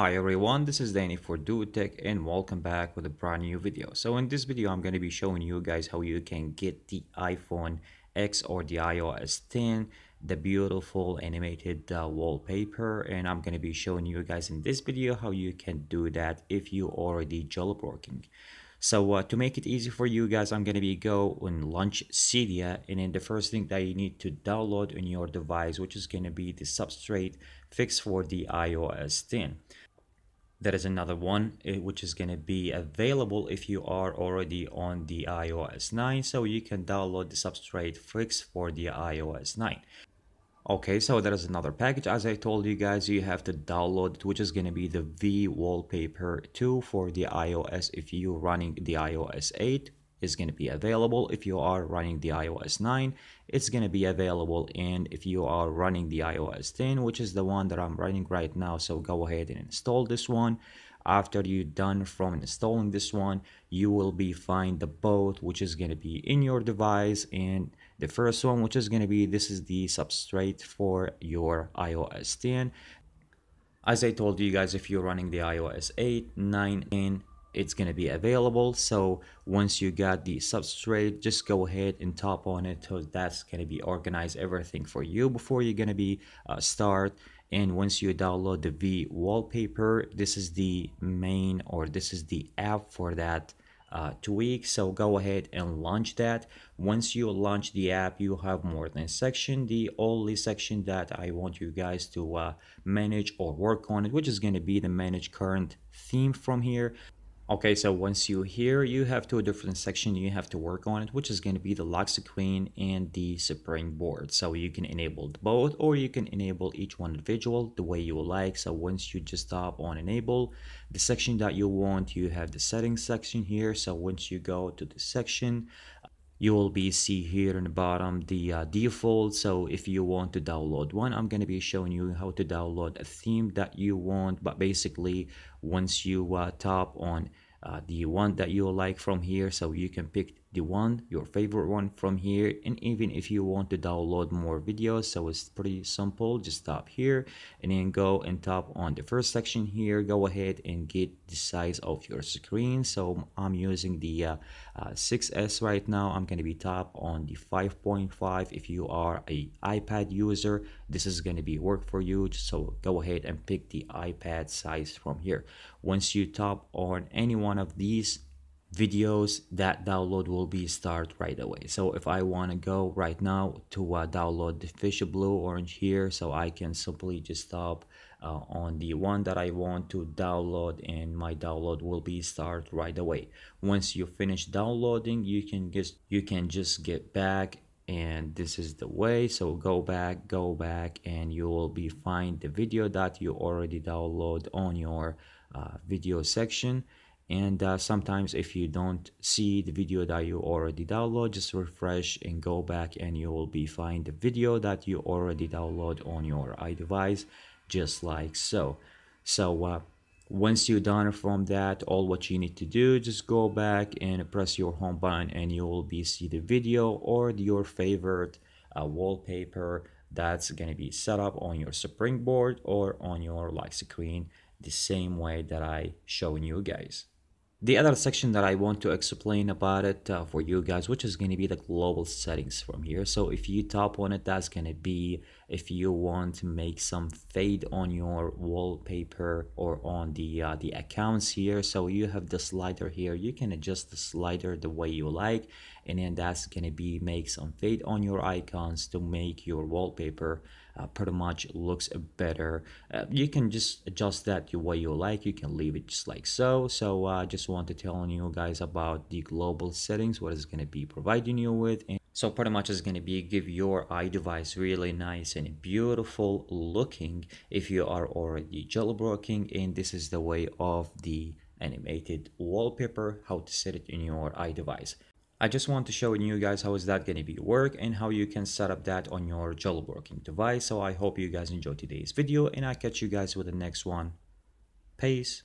Hi everyone, this is Danny for DudeTech and welcome back with a brand new video. So in this video, I'm going to be showing you guys how you can get the iPhone X or the iOS 10, the beautiful animated uh, wallpaper. And I'm going to be showing you guys in this video how you can do that if you already jailbroken. So uh, to make it easy for you guys, I'm going to be go and launch Cydia. And then the first thing that you need to download on your device, which is going to be the substrate fix for the iOS 10. There is another one eh, which is going to be available if you are already on the iOS 9. So you can download the substrate fix for the iOS 9. Okay, so there is another package. As I told you guys, you have to download which is going to be the V Wallpaper 2 for the iOS if you're running the iOS 8 is going to be available. If you are running the iOS 9 it's going to be available. And if you are running the iOS 10 which is the one that I'm running right now so go ahead and install this one. After you're done from installing this one you will be find the both which is going to be in your device and the first one which is going to be this is the substrate for your iOS 10 as I told you guys if you're running the iOS 8 9 and it's going to be available. So once you got the substrate just go ahead and tap on it so that's going to be organize everything for you before you're going to be uh, start. And once you download the V wallpaper this is the main or this is the app for that uh, tweak so go ahead and launch that. Once you launch the app you have more than section the only section that I want you guys to uh, manage or work on it which is going to be the manage current theme from here Okay, so once you here, you have two different sections you have to work on it, which is going to be the lock screen and the springboard. So you can enable both or you can enable each one individual the way you like. So once you just tap on enable, the section that you want, you have the settings section here. So once you go to the section, you will be see here in the bottom the uh, default. So if you want to download one i'm going to be showing you how to download a theme that you want. But basically once you uh, tap on uh, the one that you like from here so you can pick the one your favorite one from here. And even if you want to download more videos so it's pretty simple. Just tap here and then go and tap on the first section here. Go ahead and get the size of your screen. So i'm using the uh, uh, 6s right now. I'm going to be tap on the 5.5 if you are a ipad user this is going to be work for you. So go ahead and pick the ipad size from here. Once you tap on any one of these videos that download will be start right away. So if i want to go right now to uh, download the fish blue orange here so i can simply just stop uh, on the one that i want to download and my download will be start right away. Once you finish downloading you can just you can just get back and this is the way. So go back go back and you will be find the video that you already download on your uh, video section and uh, sometimes if you don't see the video that you already download just refresh and go back and you will be find the video that you already download on your iDevice just like so. So uh, once you're done from that all what you need to do just go back and press your home button and you will be see the video or your favorite uh, wallpaper that's going to be set up on your springboard or on your lock screen the same way that I showing you guys the other section that I want to explain about it uh, for you guys, which is going to be the global settings from here. So if you tap on it, that's going to be if you want to make some fade on your wallpaper or on the uh, the accounts here. So you have the slider here. You can adjust the slider the way you like, and then that's going to be make some fade on your icons to make your wallpaper uh, pretty much looks better. Uh, you can just adjust that the way you like. You can leave it just like so. So I uh, just want to tell you guys about the global settings what is going to be providing you with and so pretty much is going to be give your iDevice really nice and beautiful looking if you are already jailbroken and this is the way of the animated wallpaper how to set it in your iDevice I just want to show you guys how is that going to be work and how you can set up that on your jailbroken device. So I hope you guys enjoyed today's video and I'll catch you guys with the next one. Peace.